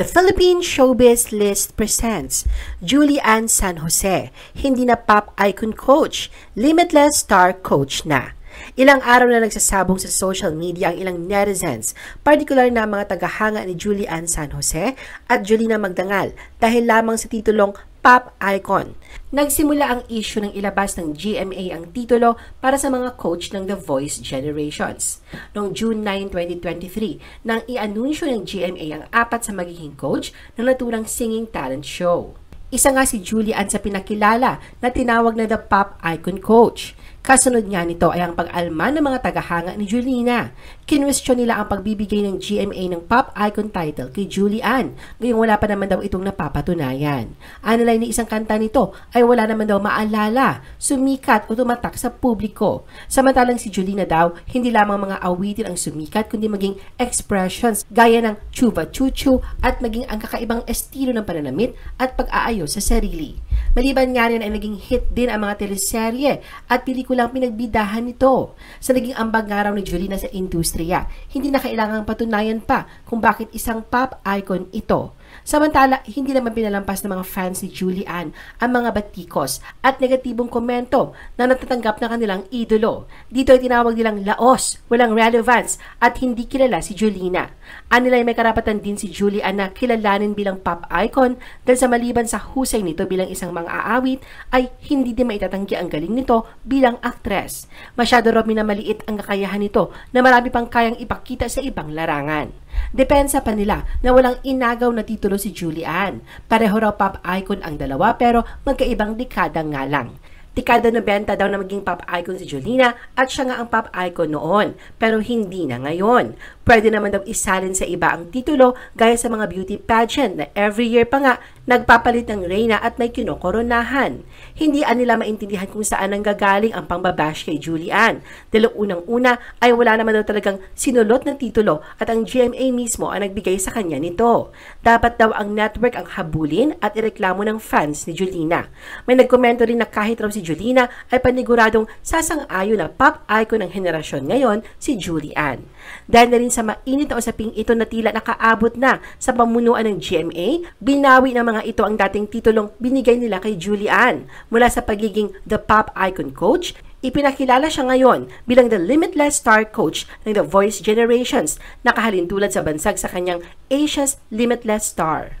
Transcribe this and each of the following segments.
The Philippine Showbiz List presents Julie Ann San Jose, hindi na pop icon coach, limitless star coach na. Ilang araw na nagsasabong sa social media ang ilang netizens, partikular na mga tagahanga ni Julie Ann San Jose at Julina Magdangal dahil lamang sa titulong pop icon. Nagsimula ang issue ng ilabas ng GMA ang titulo para sa mga coach ng The Voice Generations. Noong June 9, 2023, nang i-anunsyo ng GMA ang apat sa magiging coach ng naturang singing talent show. Isa nga si Julie Ann sa pinakilala na tinawag na the Pop Icon Coach. Kasunod niya nito ay ang pag-alma ng mga tagahanga ni Julina. Kinwestiyon nila ang pagbibigay ng GMA ng Pop Icon title kay Julie Ann, ngayong wala pa naman daw itong napapatunayan. Anilay ni isang kanta nito ay wala naman daw maalala, sumikat o tumatak sa publiko. Samantalang si Julina daw, hindi lamang mga awitin ang sumikat kundi maging expressions gaya ng chuba chuchu at maging ang kakaibang estilo ng pananamit at pag-aayos sa sarili. Maliban nga rin ay naging hit din ang mga teleserye at pelikulang pinagbidahan nito. Sa naging ambag nga raw ni Julina sa industriya, hindi na kailangang patunayan pa kung bakit isang pop icon ito. Samantala, hindi naman pinalampas ng mga fans ni Julie Ann ang mga batikos at negatibong komento na natatanggap na kanilang idolo. Dito ay tinawag nilang laos, walang relevance at hindi kilala si Julina. Anilay may karapatan din si Julie Ann na kilalanin bilang pop icon dahil sa maliban sa husay nito bilang isang mga aawit ay hindi din maitatanggi ang galing nito bilang aktres. Masyado raw minamaliit ang kakayahan nito na marami pang kayang ipakita sa ibang larangan. Depensa pa nila na walang inagaw na titulo si Julian. Pareho raw pop icon ang dalawa pero magkaibang dekada nga lang. Dekada 90 daw na maging pop icon si Julina at siya nga ang pop icon noon, pero hindi na ngayon. Pwede naman daw isalin sa iba ang titulo gaya sa mga beauty pageant na every year pa nga nagpapalit ng reyna at may kinokoronahan. Hindi nila maintindihan kung saan ang gagaling ang pangbabash kay Julian. Dahil unang-una ay wala naman daw talagang sinulot ng titulo at ang GMA mismo ang nagbigay sa kanya nito. Dapat daw ang network ang habulin at ireklamo ng fans ni Julina. May nagkomento rin na kahit raw si Julina ay paniguradong sasang-ayon na pop icon ng henerasyon ngayon si Julian. Dahil na rin sa mainit na usaping ito na tila nakaabot na sa pamunuan ng GMA, binawi ng mga ito ang dating titulong binigay nila kay Julian. Mula sa pagiging The Pop Icon Coach, ipinakilala siya ngayon bilang the limitless star coach ng The Voice Generations, nakahalintulad sa bansag sa kanyang Asia's Limitless Star.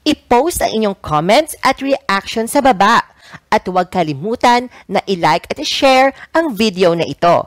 I-post ang inyong comments at reaction sa baba. At huwag kalimutan na i-like at i-share ang video na ito.